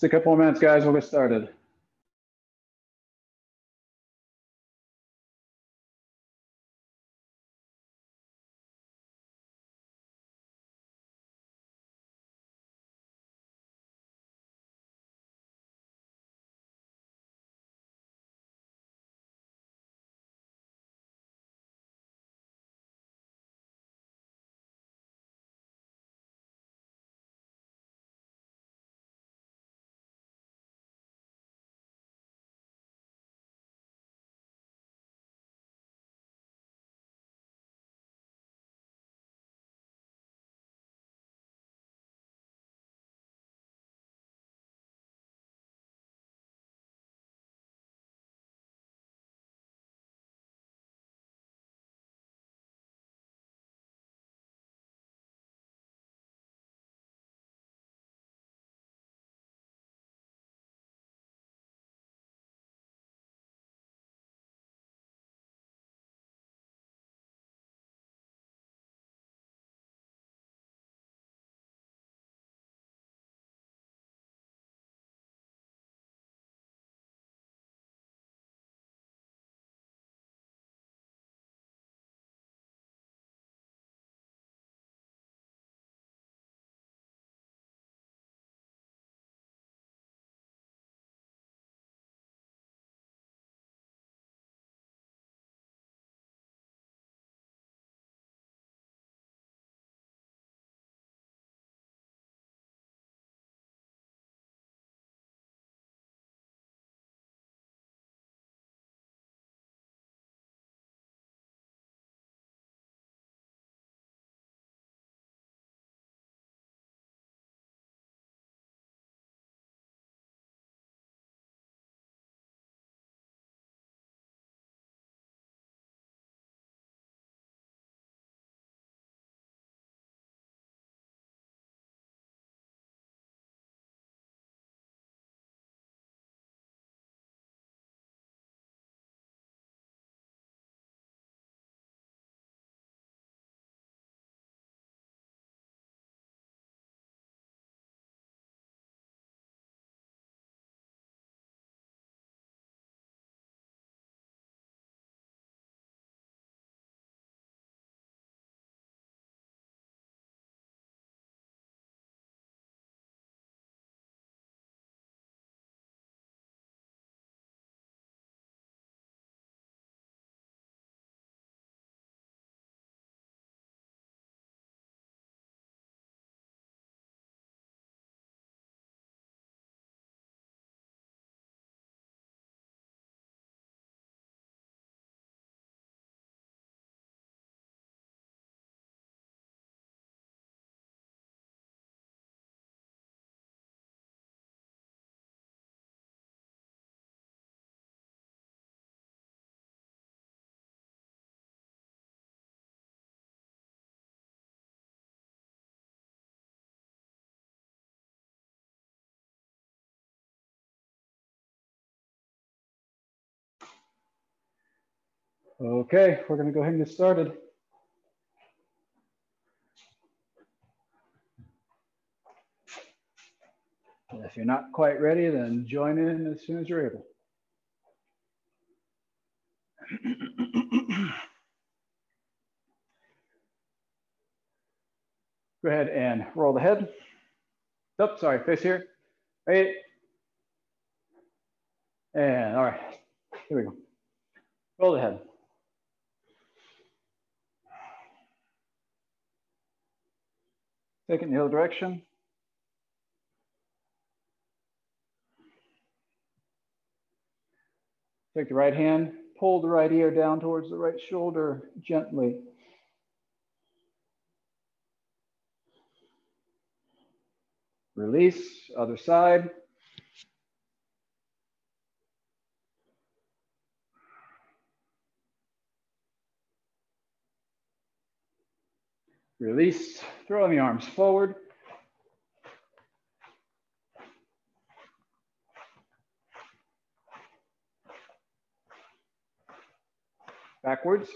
Couple more minutes, guys. We'll get started. Okay, we're to go ahead and get started. If you're not quite ready, then join in as soon as you're able. Go ahead and roll the head. Oh, sorry, face here. Right. And all right, here we go. Roll the head. Take it in the other direction. Take the right hand, pull the right ear down towards the right shoulder gently. Release, other side. Release, throwing the arms forward. Backwards.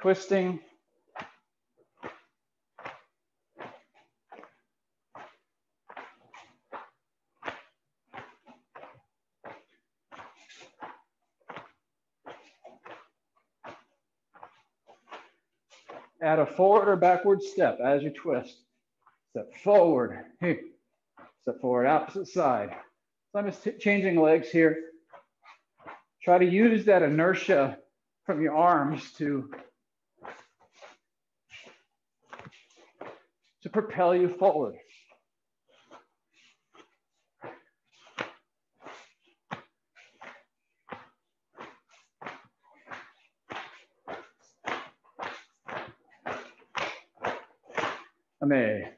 Twisting, add a forward or backward step as you twist. Step forward, here. Step forward, opposite side. So I'm just changing legs here. Try to use that inertia from your arms to, to propel you forward. May.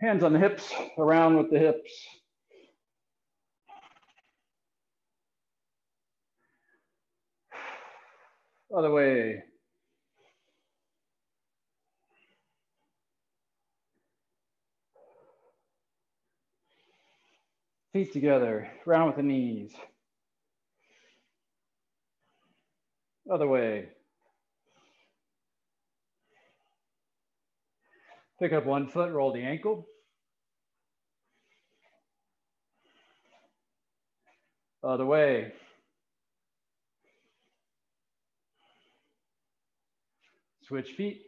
Hands on the hips, around with the hips. Other way. Feet together, round with the knees. Other way. Pick up one foot, roll the ankle. Other way. Switch feet.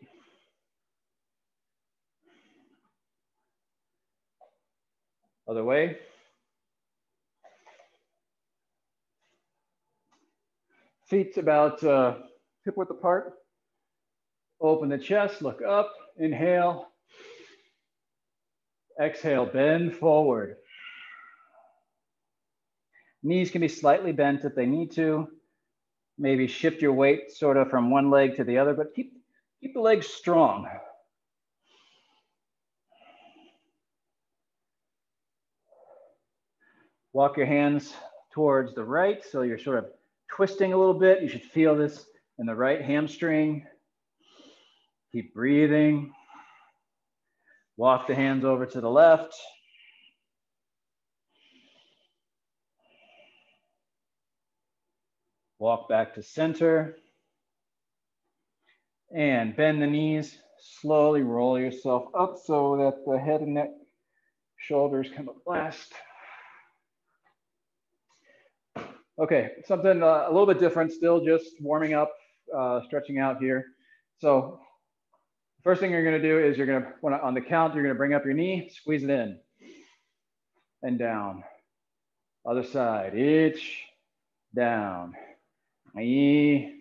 Other way. Feet about uh, hip width apart. Open the chest, look up, inhale. Exhale, bend forward. Knees can be slightly bent if they need to. Maybe shift your weight sort of from one leg to the other, but keep, keep the legs strong. Walk your hands towards the right. So you're sort of twisting a little bit. You should feel this in the right hamstring. Keep breathing. Walk the hands over to the left. Walk back to center. And bend the knees. Slowly roll yourself up so that the head and neck, shoulders come up last. Okay, something uh, a little bit different, still just warming up, uh, stretching out here. So First thing you're gonna do is you're gonna, when, on the count, you're gonna bring up your knee, squeeze it in and down. Other side, each, down, knee,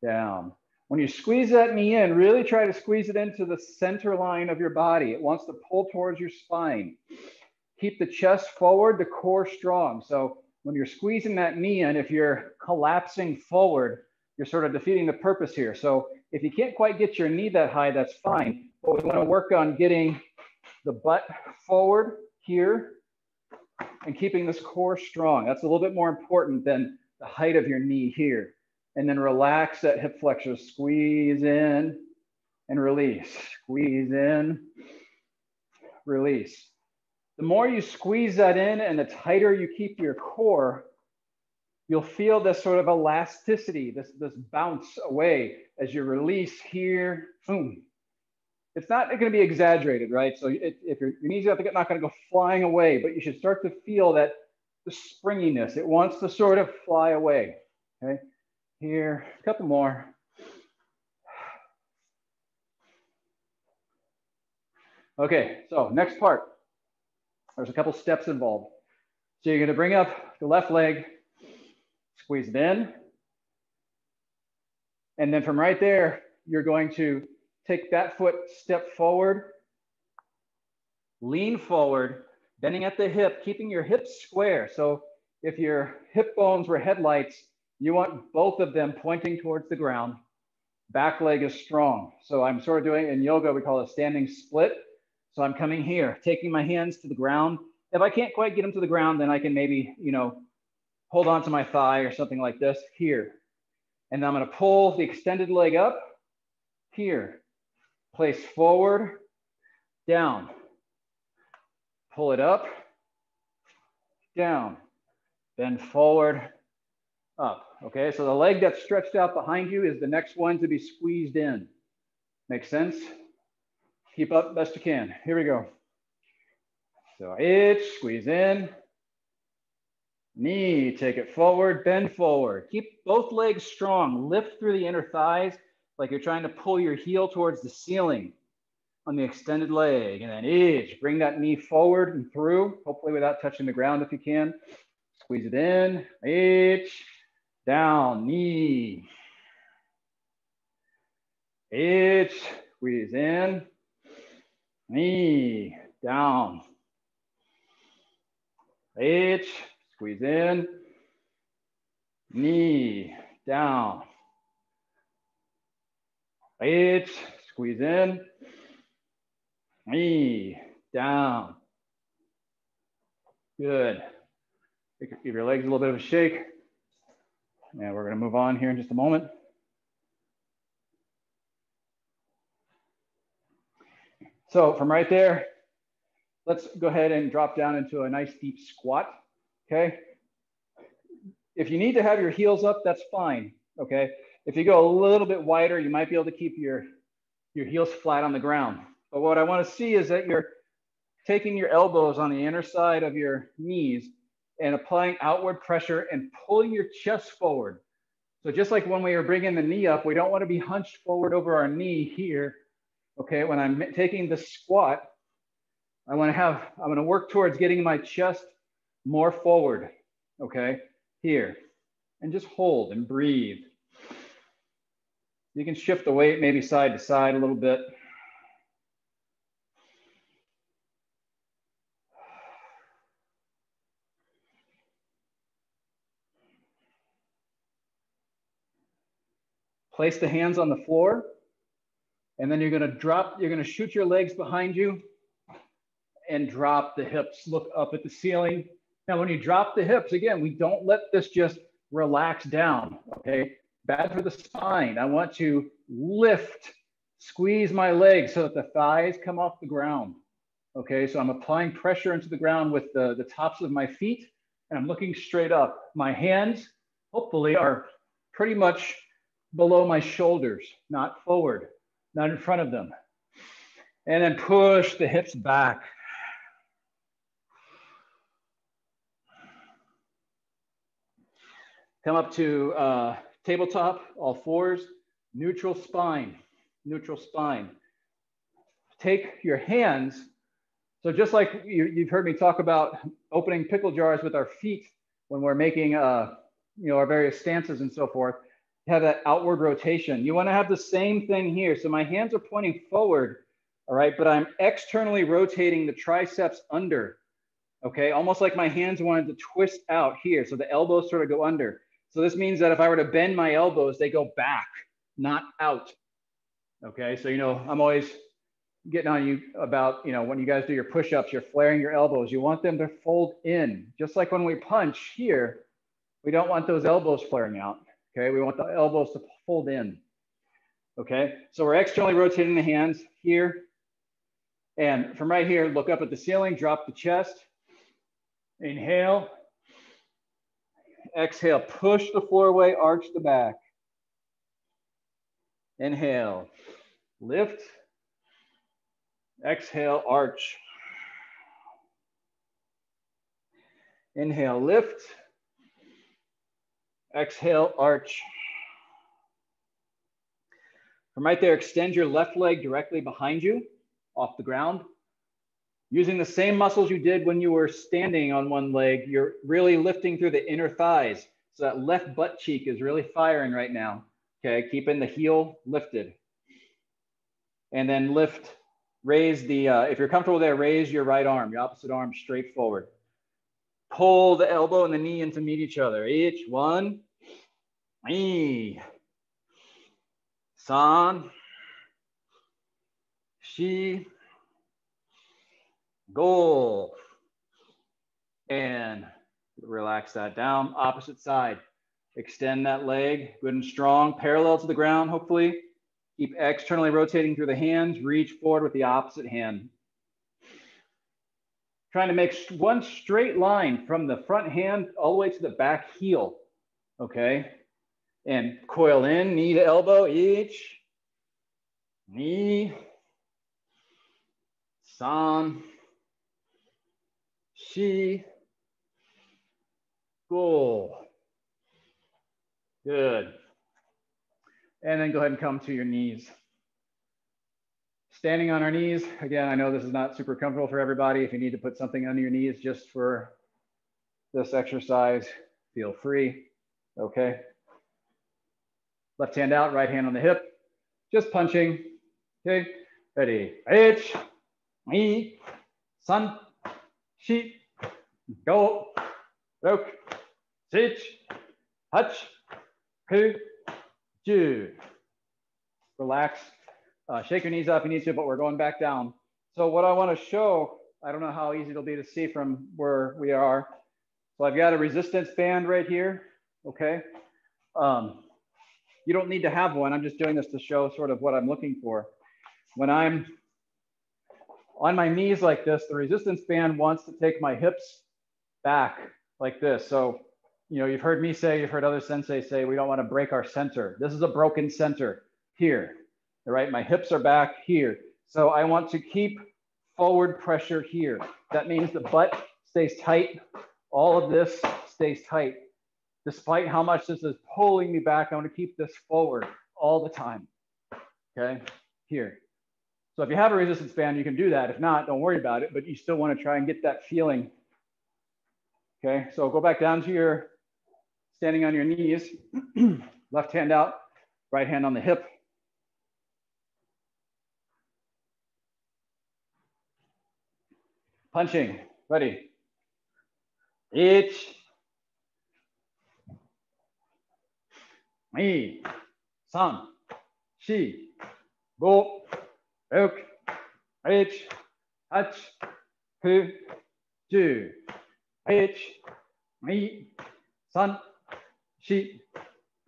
down. When you squeeze that knee in, really try to squeeze it into the center line of your body. It wants to pull towards your spine. Keep the chest forward, the core strong. So when you're squeezing that knee in, if you're collapsing forward, you're sort of defeating the purpose here. So if you can't quite get your knee that high, that's fine. But we want to work on getting the butt forward here and keeping this core strong. That's a little bit more important than the height of your knee here. And then relax that hip flexor, squeeze in and release, squeeze in, release. The more you squeeze that in and the tighter you keep your core, you'll feel this sort of elasticity, this, this bounce away as you release here, boom. It's not going to be exaggerated, right? So it, if your, knees are not going to go flying away, but you should start to feel that the springiness. It wants to sort of fly away. Okay, here, a couple more. Okay, so next part. There's a couple steps involved. So you're going to bring up the left leg, squeeze it in, and then from right there, you're going to take that foot, step forward, lean forward, bending at the hip, keeping your hips square. So if your hip bones were headlights, you want both of them pointing towards the ground. Back leg is strong. So I'm sort of doing in yoga, we call it a standing split. So I'm coming here, taking my hands to the ground. If I can't quite get them to the ground, then I can maybe, you know, hold on to my thigh or something like this here. And I'm gonna pull the extended leg up here. Place forward, down. Pull it up, down. Bend forward, up. Okay, so the leg that's stretched out behind you is the next one to be squeezed in. Make sense? Keep up best you can. Here we go. So itch, squeeze in, Knee, take it forward, bend forward. Keep both legs strong. Lift through the inner thighs. like you're trying to pull your heel towards the ceiling on the extended leg. And then each, bring that knee forward and through, hopefully without touching the ground if you can. Squeeze it in, each, down, knee. Each, squeeze in, knee, down. Each, squeeze in, knee, down. H, squeeze in, knee, down. Good. Give your legs a little bit of a shake. And we're gonna move on here in just a moment. So from right there, let's go ahead and drop down into a nice deep squat, okay? If you need to have your heels up, that's fine, okay? If you go a little bit wider, you might be able to keep your, your heels flat on the ground. But what I wanna see is that you're taking your elbows on the inner side of your knees and applying outward pressure and pulling your chest forward. So just like when we are bringing the knee up, we don't wanna be hunched forward over our knee here. Okay, when I'm taking the squat, I wanna have, I'm gonna work towards getting my chest more forward, okay, here. And just hold and breathe. You can shift the weight maybe side to side a little bit. Place the hands on the floor, and then you're gonna drop, you're gonna shoot your legs behind you and drop the hips, look up at the ceiling. Now, when you drop the hips, again, we don't let this just relax down, okay? Bad for the spine. I want to lift, squeeze my legs so that the thighs come off the ground. Okay, so I'm applying pressure into the ground with the, the tops of my feet and I'm looking straight up. My hands, hopefully, are pretty much below my shoulders, not forward, not in front of them. And then push the hips back. Come up to uh, tabletop, all fours, neutral spine, neutral spine. Take your hands. So just like you, have heard me talk about opening pickle jars with our feet when we're making, uh, you know, our various stances and so forth, have that outward rotation. You want to have the same thing here. So my hands are pointing forward, all right, but I'm externally rotating the triceps under, okay, almost like my hands wanted to twist out here. So the elbows sort of go under. So this means that if I were to bend my elbows, they go back, not out. Okay, so you know, I'm always getting on you about, you know, when you guys do your push-ups, you're flaring your elbows. You want them to fold in. Just like when we punch here, we don't want those elbows flaring out. Okay, we want the elbows to fold in. Okay, so we're externally rotating the hands here. And from right here, look up at the ceiling, drop the chest. Inhale. Exhale, push the floor away, arch the back. Inhale, lift. Exhale, arch. Inhale, lift. Exhale, arch. From right there, extend your left leg directly behind you off the ground. Using the same muscles you did when you were standing on one leg, you're really lifting through the inner thighs. So that left butt cheek is really firing right now. Okay, keeping the heel lifted. And then lift, raise the, uh, if you're comfortable there, raise your right arm, your opposite arm straight forward. Pull the elbow and the knee in to meet each other. Each one, knee, san, shi, goal. And relax that down. Opposite side. Extend that leg good and strong, parallel to the ground, hopefully. Keep externally rotating through the hands. Reach forward with the opposite hand. Trying to make one straight line from the front hand all the way to the back heel. Okay. And coil in, knee to elbow each. Knee. San. Go. Good. and then go ahead and come to your knees. Standing on our knees, again, I know this is not super comfortable for everybody. If you need to put something under your knees just for this exercise, feel free, okay? Left hand out, right hand on the hip, just punching, okay? Ready, H, me, sun, sheet, go, look, sit, hutch, ku, ju. Relax, uh, shake your knees up if you need to, but we're going back down. So what I wanna show, I don't know how easy it'll be to see from where we are. So I've got a resistance band right here, okay? Um, you don't need to have one. I'm just doing this to show sort of what I'm looking for. When I'm on my knees like this, the resistance band wants to take my hips back like this. So, you know, you've heard me say, you've heard other sensei say, we don't want to break our center. This is a broken center here, right? My hips are back here. So I want to keep forward pressure here. That means the butt stays tight. All of this stays tight. Despite how much this is pulling me back, I want to keep this forward all the time, okay? Here. So if you have a resistance band, you can do that. If not, don't worry about it, but you still want to try and get that feeling. Okay, so go back down to your standing on your knees, left hand out, right hand on the hip. Punching, ready. Ich, me, san, shi, go, Oak, H, H, Hu, Ju, H, Me, Sun, She,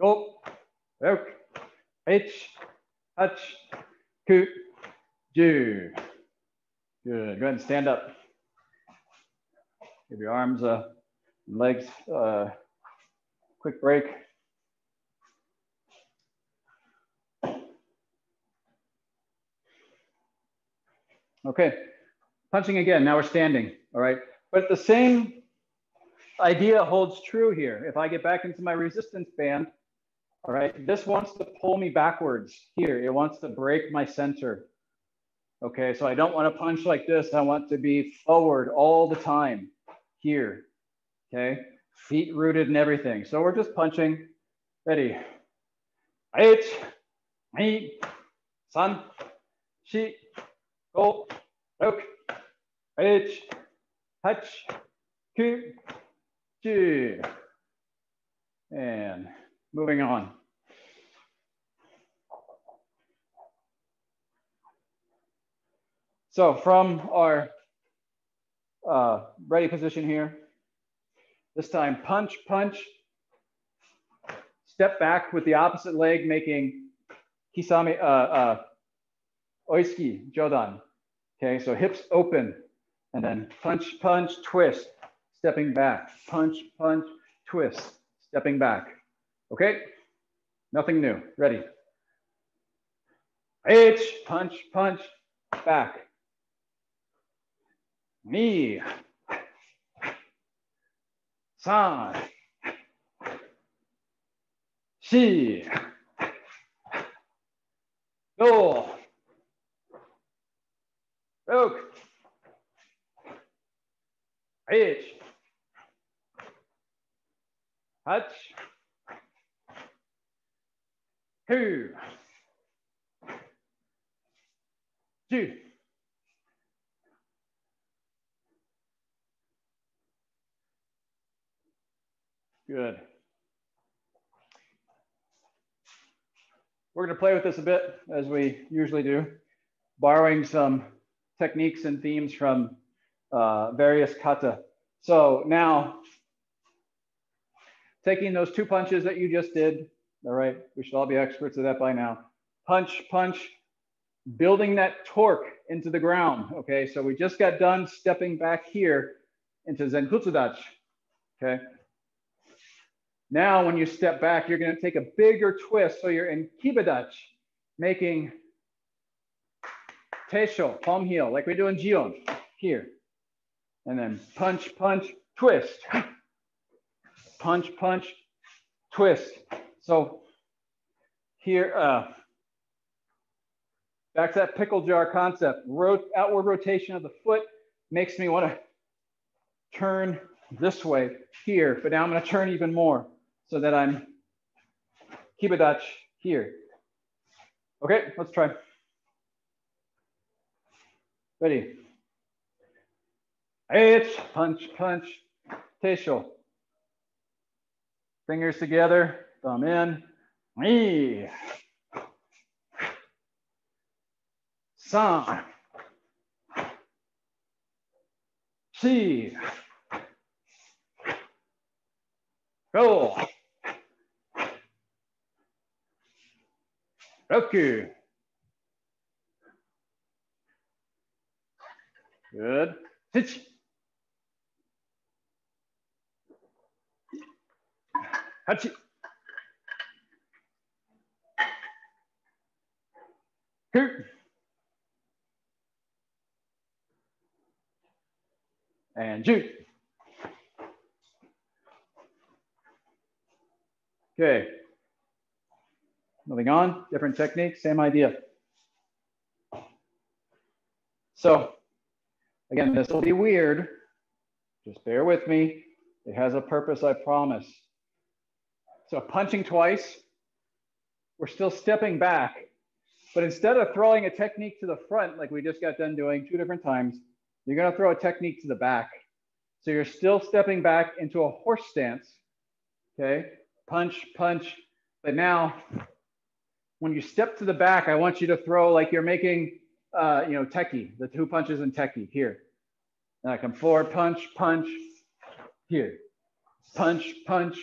Go, Oak, H, H, Ku, Ju. Good. Go ahead and stand up. Give your arms, uh, legs, uh, quick break. Okay, punching again, now we're standing, all right? But the same idea holds true here. If I get back into my resistance band, all right, this wants to pull me backwards here. It wants to break my center. Okay, so I don't want to punch like this. I want to be forward all the time here. Okay, feet rooted and everything. So we're just punching. Ready. Eight, eight, sun, shi, go, look, H, touch, And moving on. So from our uh, ready position here, this time punch, punch, step back with the opposite leg, making kizami, uh, uh, oiski, jodan. Okay, so hips open and then punch, punch, twist, stepping back, punch, punch, twist, stepping back. Okay, nothing new. Ready? H, punch, punch, back. Knee. San. Shi. Do. Oak. H. Hutch. Who. Two. Good. We're going to play with this a bit as we usually do, borrowing some techniques and themes from uh, various kata. So now, taking those two punches that you just did, all right, we should all be experts at that by now. Punch, punch, building that torque into the ground, okay? So we just got done stepping back here into Zenkutsudachi, okay? Now, when you step back, you're gonna take a bigger twist. So you're in Kibadachi, making Teisho, palm heel, like we do in Jion, here. And then punch, punch, twist. Punch, punch, twist. So here, uh, back to that pickle jar concept. Rot outward rotation of the foot makes me want to turn this way here, but now I'm going to turn even more so that I'm kiba dachi here. Okay, let's try. Ready? It's punch, punch, teisho. Fingers together, thumb in. Me. San. Shi. Go. Roku. Good. Hitch. Hachi. Two. And shoot. Okay. Moving on, different technique, same idea. So again, this will be weird. Just bear with me. It has a purpose, I promise. So punching twice, we're still stepping back, but instead of throwing a technique to the front, like we just got done doing two different times, you're gonna throw a technique to the back. So you're still stepping back into a horse stance, okay? Punch, punch, but now when you step to the back, I want you to throw like you're making, uh, you know, Tekki, the two punches in Tekki here. And I come forward, punch, punch, here, punch, punch.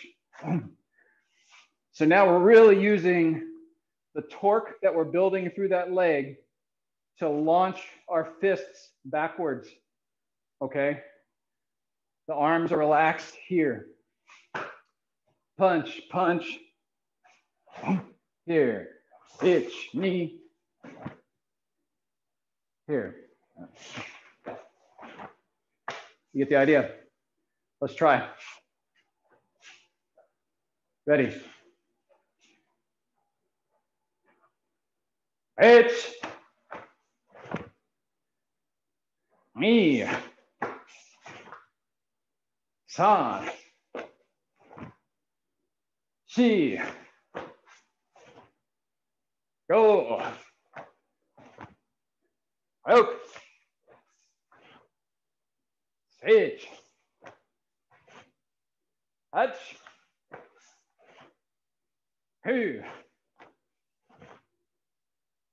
So now we're really using the torque that we're building through that leg to launch our fists backwards, okay? The arms are relaxed here. Punch, punch, here, itch, knee, here. You get the idea? Let's try. Ready? It's me. San. She. Go. Out. Sage. Hutch. Who.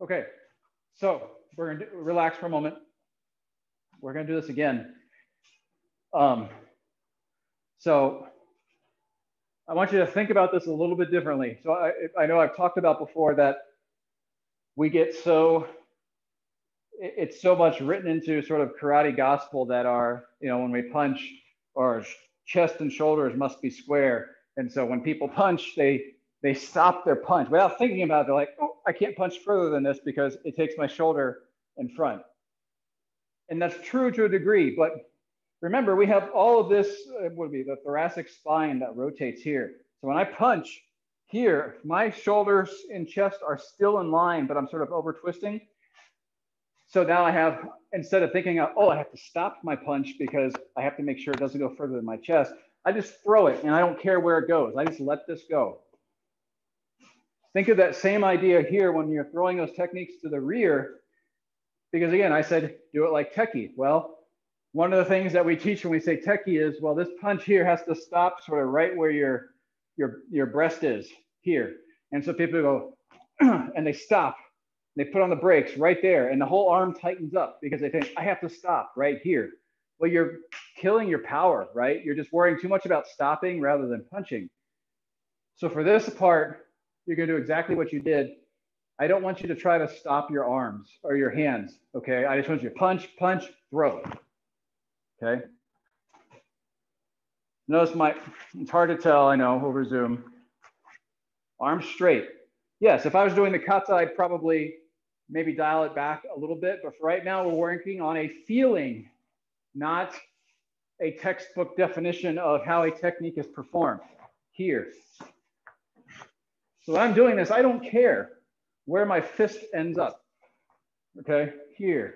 Okay, so we're gonna do, relax for a moment. We're gonna do this again. Um, so I want you to think about this a little bit differently. So I, I know I've talked about before that we get so it's so much written into sort of karate gospel that our you know when we punch our chest and shoulders must be square and so when people punch they they stop their punch without thinking about it they're like oh i can't punch further than this because it takes my shoulder in front and that's true to a degree but remember we have all of this uh, would be the thoracic spine that rotates here so when i punch here, my shoulders and chest are still in line, but I'm sort of over twisting. So now I have, instead of thinking, oh, I have to stop my punch because I have to make sure it doesn't go further than my chest, I just throw it and I don't care where it goes. I just let this go. Think of that same idea here when you're throwing those techniques to the rear, because again, I said, do it like Tekki. Well, one of the things that we teach when we say Tekki is, well, this punch here has to stop sort of right where your your, your breast is here. And so people go, and they stop. They put on the brakes right there, and the whole arm tightens up because they think, I have to stop right here. Well, you're killing your power, right? You're just worrying too much about stopping rather than punching. So for this part, you're gonna do exactly what you did. I don't want you to try to stop your arms or your hands, okay? I just want you to punch, punch, throw, okay? Notice my, it's hard to tell, I know, over Zoom. Arms straight. Yes, if I was doing the kata, I'd probably maybe dial it back a little bit, but for right now we're working on a feeling, not a textbook definition of how a technique is performed here. So I'm doing this, I don't care where my fist ends up, okay, here.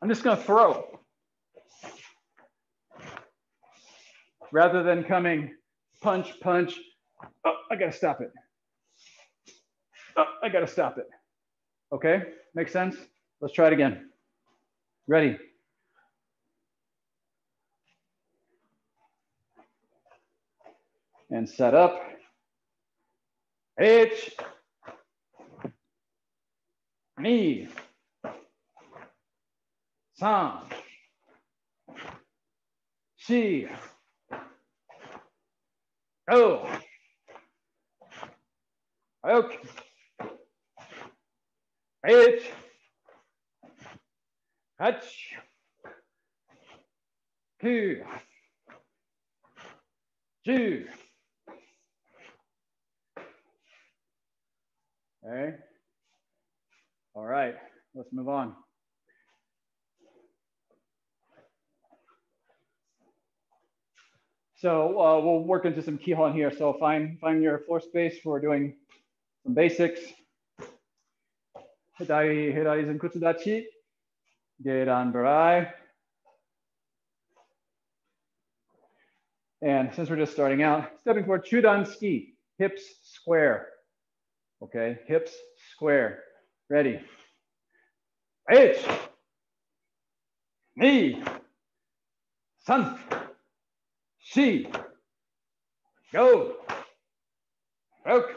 I'm just gonna throw. Rather than coming punch, punch, oh, I gotta stop it. Oh, I gotta stop it. Okay, makes sense? Let's try it again. Ready? And set up. H. Ni. San. Shi. Go. Okay. Eight. Hutch. Two. Two. Okay. All right, let's move on. So uh, we'll work into some kihon here. So find, find your floor space. We're doing some basics. Hidari, hidari zenkutsu dachi. Gedan barai. And since we're just starting out, stepping forward, chudan zuki, hips square. Okay, hips square. Ready. H. Ni. Sun. She. Go. Roke.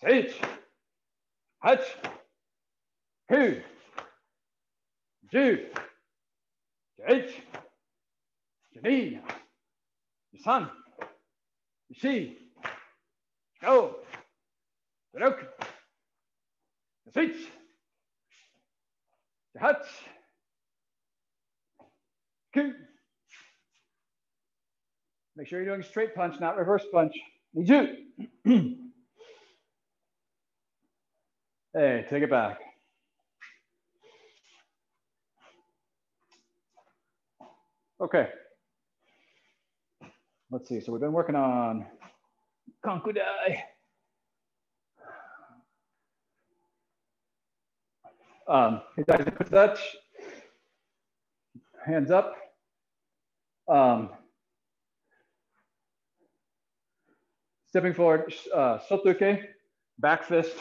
Sage. Hutch. Ku. Ju. H. Jani. San. Shi. Go. Roke. Sage. Hutch. Ku. Make sure you're doing straight punch, not reverse punch. Niju. hey, take it back. Okay. Let's see. So we've been working on. Um, Dutch. Hands up. Um, stepping forward, uh, soto uke, back fist,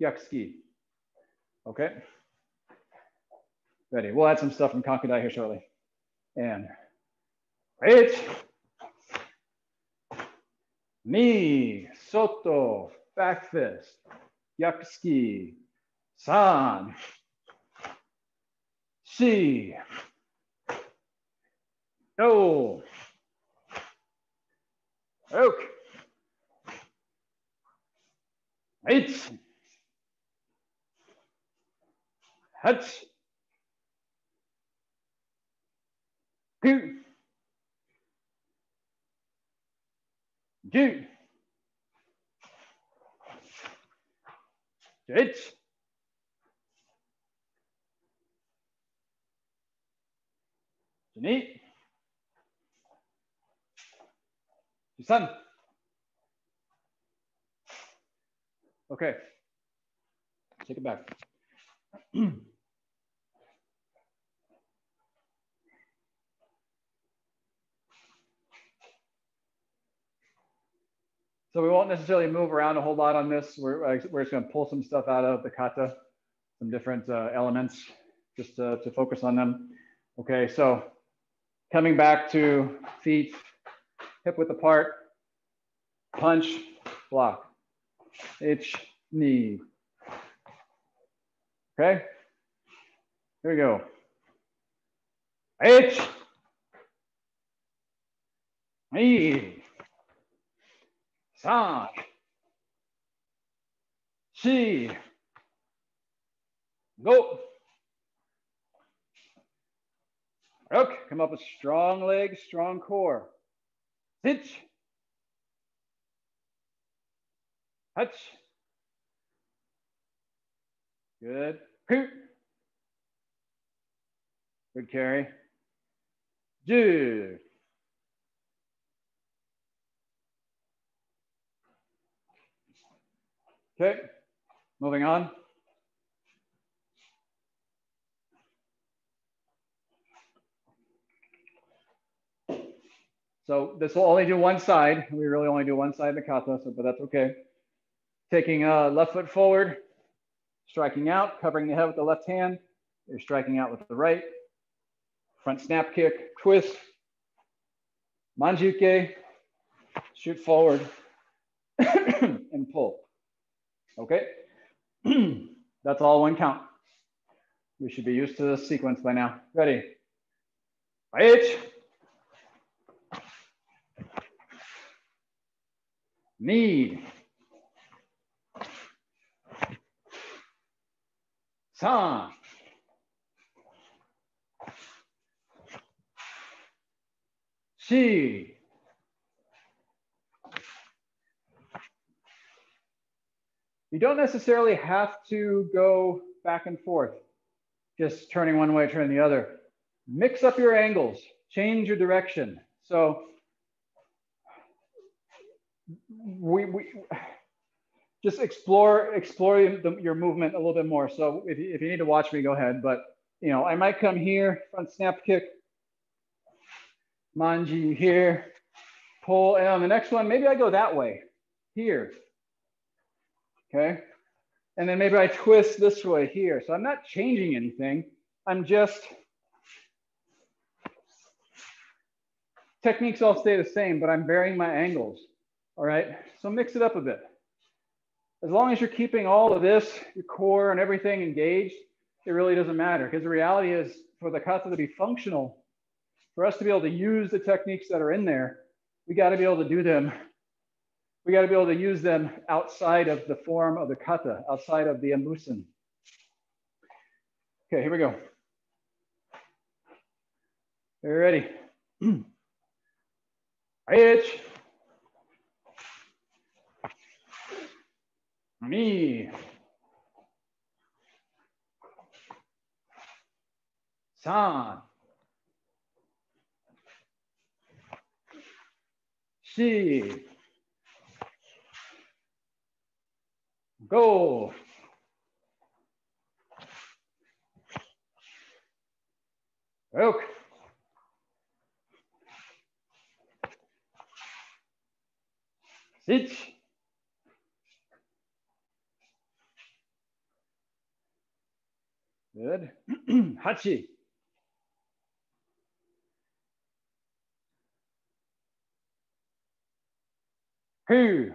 gyaku zuki. Okay. Ready. We'll add some stuff from Kanku Dai here shortly. And H, ni, soto, back fist, gyaku zuki, san, shi, no, oak, H, hutch, Ku. Ju. Jit. Jani. Sun. Okay. Take it back. So we won't necessarily move around a whole lot on this. We're, we're just going to pull some stuff out of the kata, some different uh, elements, just to, to focus on them. Okay, so coming back to feet, hip width apart, punch, block, H, knee. Okay, here we go. H, knee. Go. Okay, come up with strong legs, strong core. Sit. Hutch. Good. Good carry. Ju. Okay, moving on. So this will only do one side. We really only do one side of the kata, so, but that's okay. Taking uh, left foot forward, striking out, covering the head with the left hand. You're striking out with the right. Front snap kick, twist, manji uke, shoot forward, and pull. Okay, that's all one count. We should be used to this sequence by now. Ready? Right. Knee. San. Shi. You don't necessarily have to go back and forth, just turning one way, turning the other. Mix up your angles, change your direction. So we, we just explore explore the, your movement a little bit more. So if you, if you need to watch me, go ahead. But you know, I might come here, front snap kick, manji here, pull, and on the next one, maybe I go that way, here, okay? And then maybe I twist this way here. So I'm not changing anything. I'm just, techniques all stay the same, but I'm varying my angles, all right? So mix it up a bit. As long as you're keeping all of this, your core and everything engaged, it really doesn't matter because the reality is for the kata to be functional, for us to be able to use the techniques that are in there, we got to be able to do them we got to be able to use them outside of the form of the kata, outside of the embusen. Okay, here we go. Are you ready? Itch. Me. San. She. Go. Oak. Sit. Good. Hachi. Who?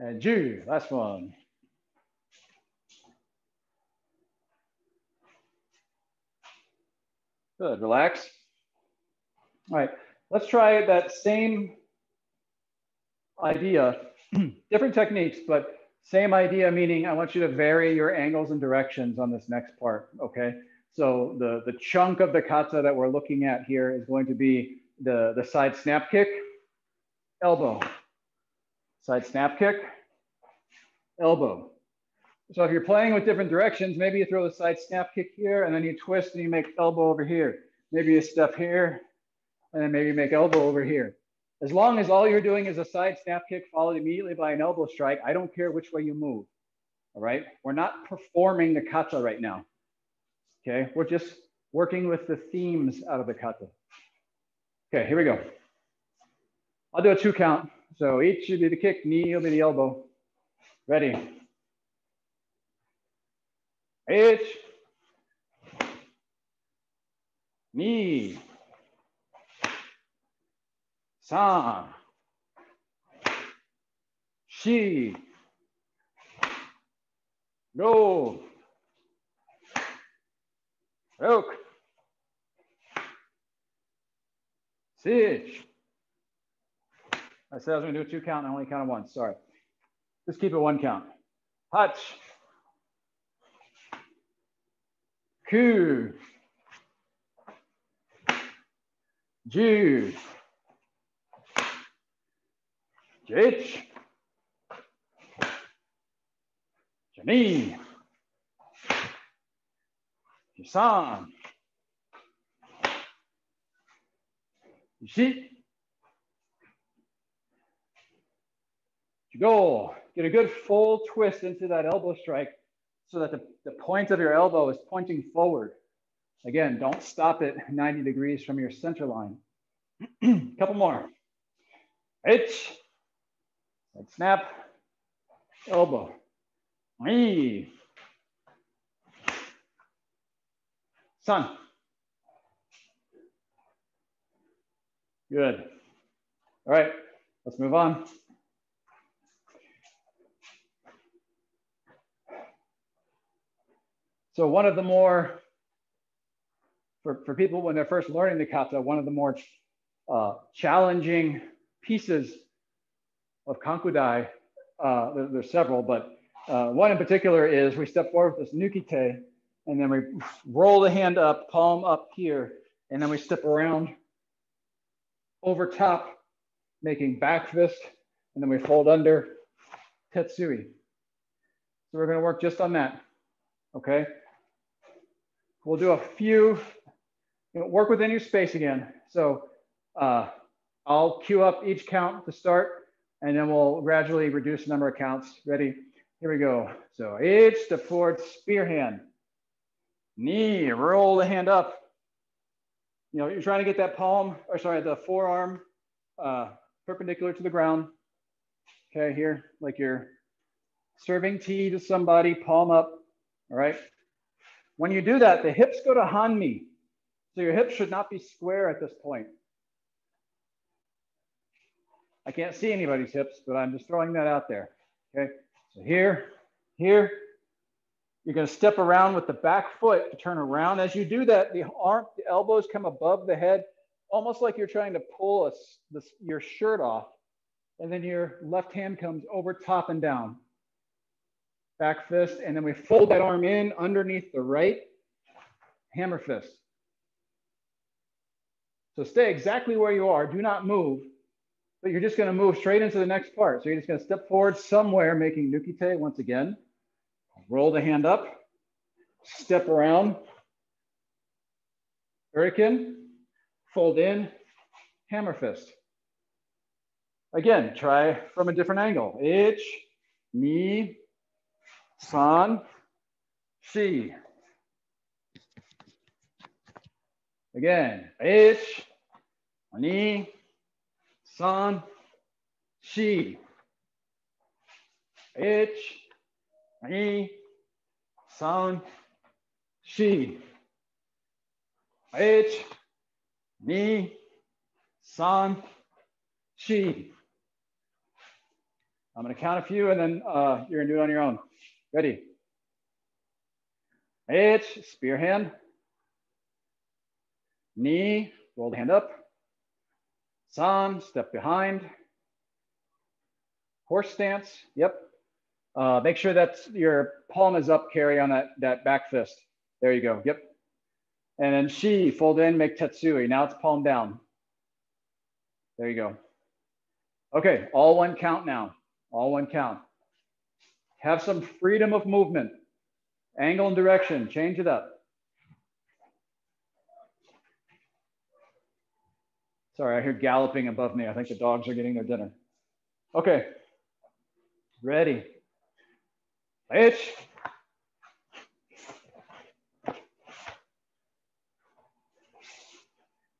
Uh, and Jew, last one. Good, relax. All right, let's try that same idea, different techniques, but same idea, meaning I want you to vary your angles and directions on this next part, okay? So the, the chunk of the kata that we're looking at here is going to be the, the side snap kick, elbow, Side snap kick, elbow. So if you're playing with different directions, maybe you throw the side snap kick here and then you twist and you make elbow over here. Maybe you step here and then maybe make elbow over here. As long as all you're doing is a side snap kick followed immediately by an elbow strike, I don't care which way you move. All right. We're not performing the kata right now. Okay. We're just working with the themes out of the kata. Okay. Here we go. I'll do a two count. So each should be the kick, knee will be the elbow. Ready. Each. Knee. San. Shi. Go. Oak. Sitch. I said I was gonna do a two count, and I only counted one. sorry. Just keep it one count. Hutch. Ku. Jude. Jitch. Janine. Kisan. Ishi. Go. Get a good full twist into that elbow strike so that the, the point of your elbow is pointing forward. Again, don't stop it 90 degrees from your center line. A Couple more. H. Snap. Elbow. Knee. Sun. Good. All right, let's move on. So one of the more, for, for people when they're first learning the kata, one of the more uh, challenging pieces of Kanku Dai, uh, there, there's several, but uh, one in particular is we step forward with this nukite, and then we roll the hand up, palm up here, and then we step around over top, making back fist, and then we fold under tetsui. So we're gonna work just on that, okay? We'll do a few, you know, work within your space again. So uh, I'll cue up each count to start, and then we'll gradually reduce the number of counts. Ready? Here we go. So H, step forward, spear hand. Knee, roll the hand up. You know, you're trying to get that palm, or sorry, the forearm uh, perpendicular to the ground. Okay, here, like you're serving tea to somebody, palm up, all right? When you do that, the hips go to hanmi. So your hips should not be square at this point. I can't see anybody's hips, but I'm just throwing that out there. Okay, so here, here, you're gonna step around with the back foot to turn around. As you do that, the arm, the elbows come above the head, almost like you're trying to pull a, this, your shirt off. And then your left hand comes over top and down back fist, and then we fold that arm in underneath the right hammer fist. So stay exactly where you are, do not move, but you're just gonna move straight into the next part. So you're just gonna step forward somewhere, making nukite once again. Roll the hand up, step around, hurricane, fold in, hammer fist. Again, try from a different angle. Ich, me, san, shi. Again, ich, ni, san, she, Ich, ni, san, she, Ich, ni, san, she. I'm going to count a few and then uh, you're going to do it on your own. Ready? H, spear hand. Knee, roll the hand up. San, step behind. Horse stance, yep. Uh, make sure that your palm is up, carry on that, that back fist. There you go, yep. And then she, fold in, make tetsui. Now it's palm down. There you go. Okay, all one count now, all one count. Have some freedom of movement. Angle and direction, change it up. Sorry, I hear galloping above me. I think the dogs are getting their dinner. Okay, ready. Itch.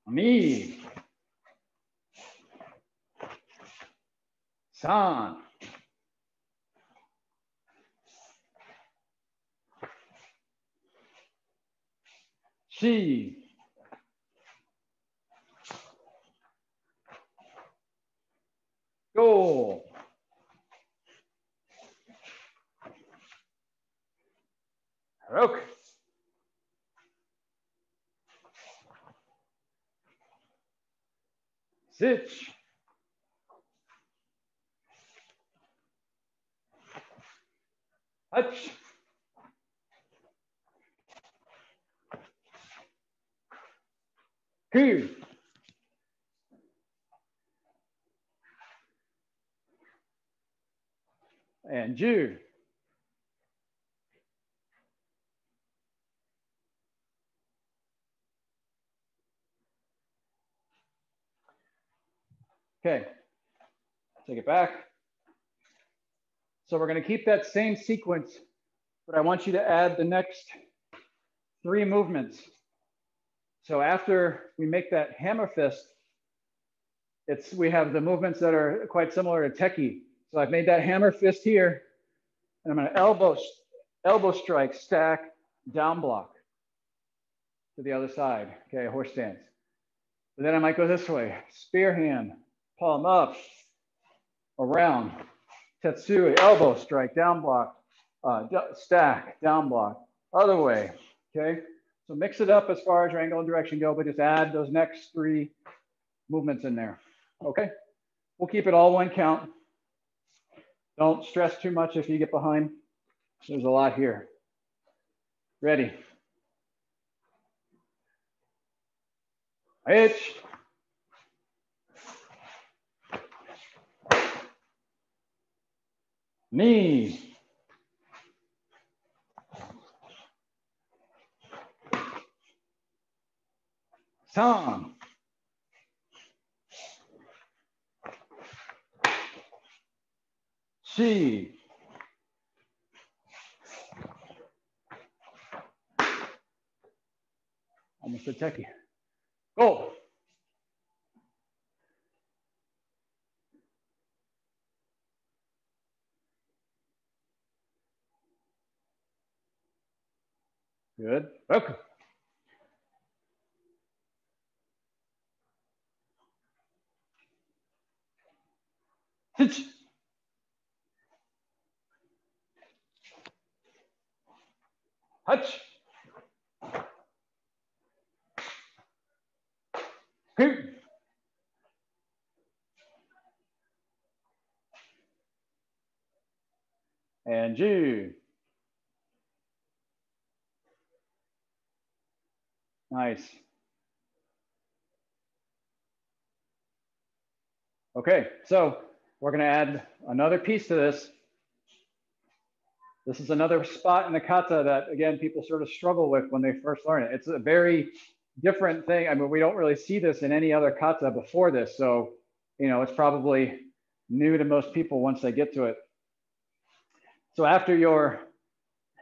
Me. San. She. Go. Rook. Sit. Hutch. Coup. And Jude. Okay, take it back. So we're gonna keep that same sequence, but I want you to add the next three movements. So after we make that hammer fist, it's we have the movements that are quite similar to Tekki. So I've made that hammer fist here, and I'm gonna elbow, elbow strike, stack, down block to the other side. Okay, horse stance. But then I might go this way, spear hand, palm up, around, Tetsui, elbow strike, down block, uh, stack, down block, other way, okay? So mix it up as far as your angle and direction go, but just add those next three movements in there, okay? We'll keep it all one count. Don't stress too much if you get behind. There's a lot here. Ready. Hitch. knee. Song. She. Almost a Tekki. Go. Good. Okay. Hitch. Hutch. Hoot. And you. Nice. Okay, so we're gonna add another piece to this. This is another spot in the kata that, again, people sort of struggle with when they first learn it. It's a very different thing. I mean, we don't really see this in any other kata before this. So, you know, it's probably new to most people once they get to it. So after your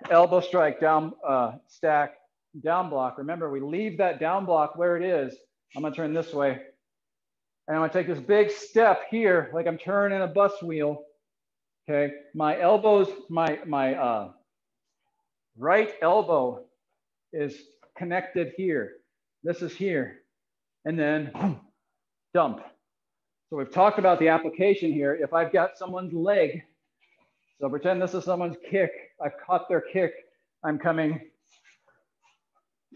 elbow strike down uh, stack, down block. Remember, we leave that down block where it is. I'm gonna turn this way. And I'm gonna take this big step here, like I'm turning a bus wheel. Okay, my elbows, my, my uh, right elbow is connected here. This is here. And then dump. So we've talked about the application here. If I've got someone's leg, so pretend this is someone's kick. I've caught their kick. I'm coming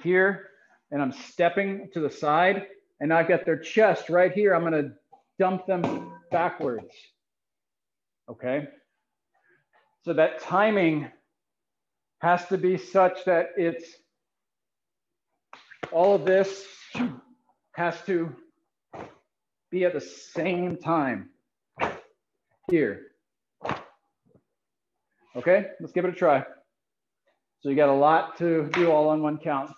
here and I'm stepping to the side and I've got their chest right here. I'm gonna dump them backwards, okay? So that timing has to be such that it's, all of this has to be at the same time here. Okay, let's give it a try. So you got a lot to do all on one count.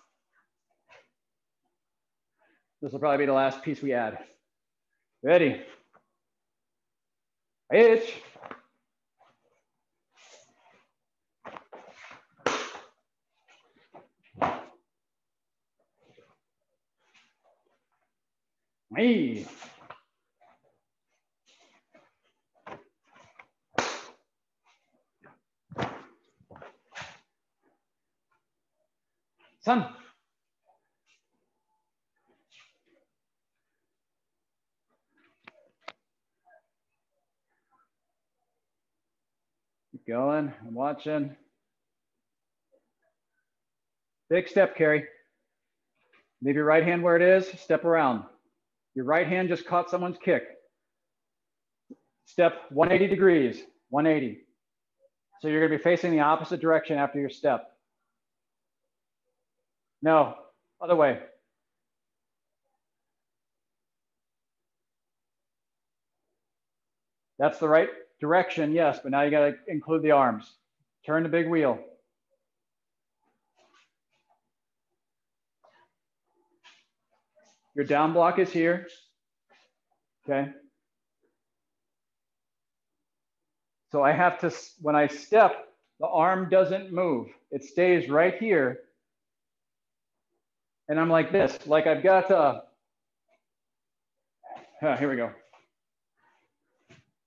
This will probably be the last piece we add. Ready? Hitch. Me. Son. Keep going. I'm watching. Big step, Carrie. Leave your right hand where it is, step around. Your right hand just caught someone's kick. Step 180 degrees, 180. So you're gonna be facing the opposite direction after your step. No, other way. That's the right direction, yes, but now you gotta include the arms. Turn the big wheel. Your down block is here, okay? So I have to, when I step, the arm doesn't move. It stays right here. And I'm like this, like I've got, uh, uh here we go.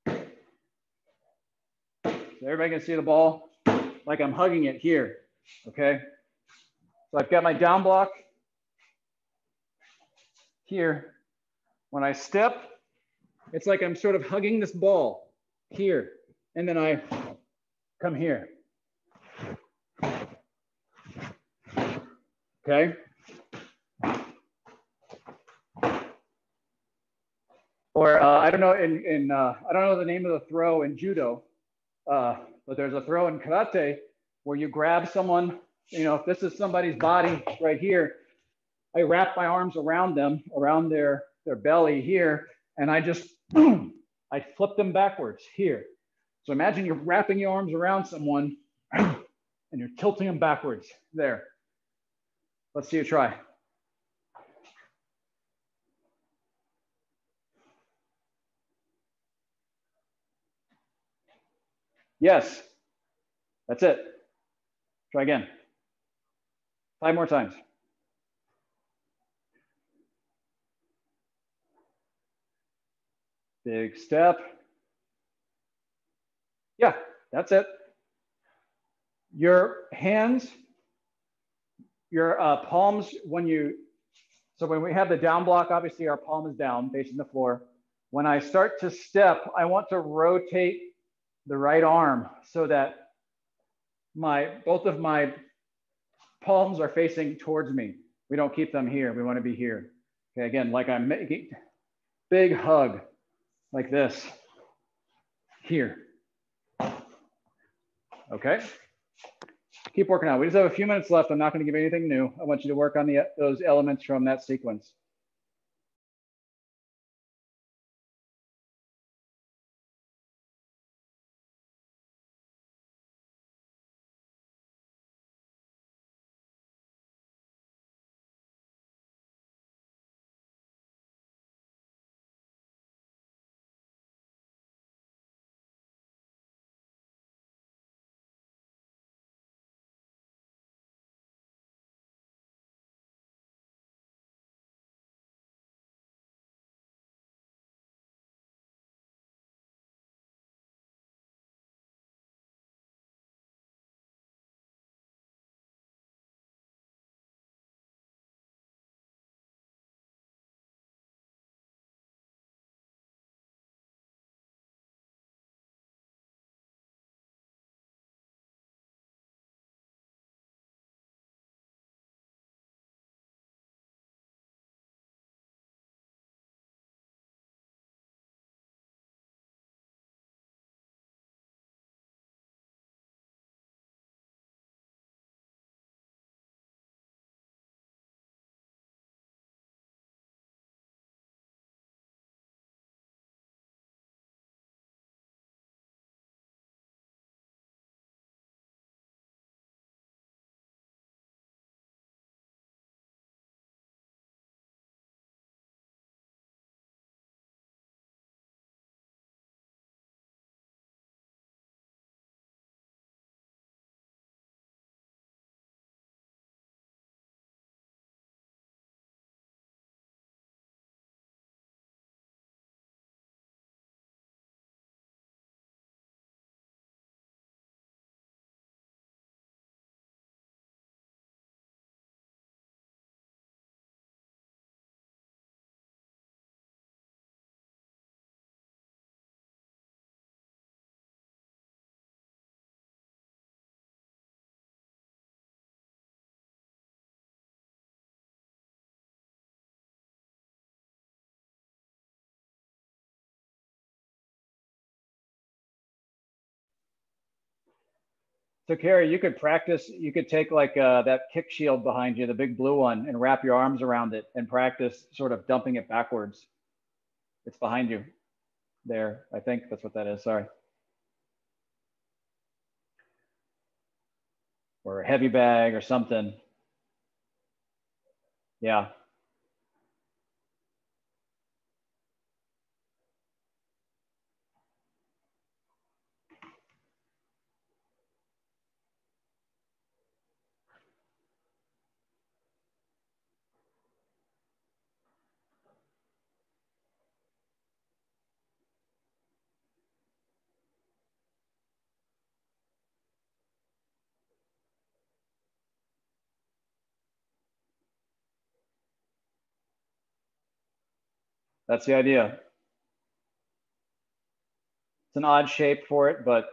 So everybody can see the ball like I'm hugging it here, okay? So I've got my down block here. When I step, it's like I'm sort of hugging this ball here. And then I come here. Okay. Or uh, I don't know in, in uh, I don't know the name of the throw in judo, uh, but there's a throw in karate where you grab someone, you know, if this is somebody's body right here, I wrap my arms around them, around their, their belly here, and I just, I flip them backwards here. So imagine you're wrapping your arms around someone and you're tilting them backwards there. Let's see you try. Yes, that's it. Try again. Five more times. Big step. Yeah, that's it. Your hands, your uh, palms, when you, so when we have the down block, obviously our palm is down facing the floor. When I start to step, I want to rotate the right arm so that my both of my palms are facing towards me. We don't keep them here. We want to be here. Okay, again, like I'm making big hug like this here. Okay. Keep working out. We just have a few minutes left. I'm not going to give you anything new. I want you to work on the, those elements from that sequence. So Carrie, you could practice, you could take like uh, that kick shield behind you, the big blue one, and wrap your arms around it and practice sort of dumping it backwards. It's behind you there. I think that's what that is, sorry. Or a heavy bag or something. Yeah. That's the idea. It's an odd shape for it, but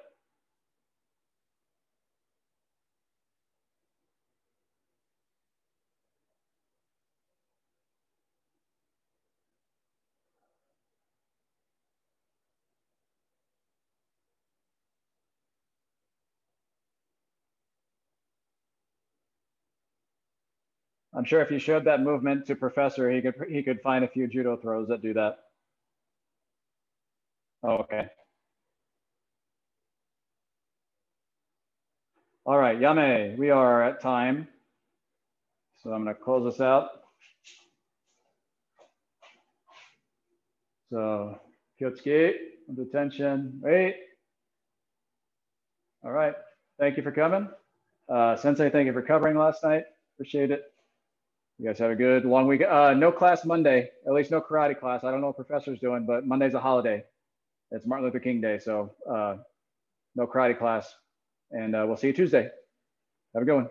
I'm sure if you showed that movement to professor, he could he could find a few judo throws that do that. Oh, okay. All right, Yame, we are at time. So I'm gonna close this out. So Kiotsuke, detention, wait. All right, thank you for coming. Uh, Sensei, thank you for covering last night. Appreciate it. You guys have a good long week. Uh, no class Monday, at least no karate class. I don't know what professor's doing, but Monday's a holiday. It's Martin Luther King Day, so uh, no karate class. And uh, we'll see you Tuesday. Have a good one.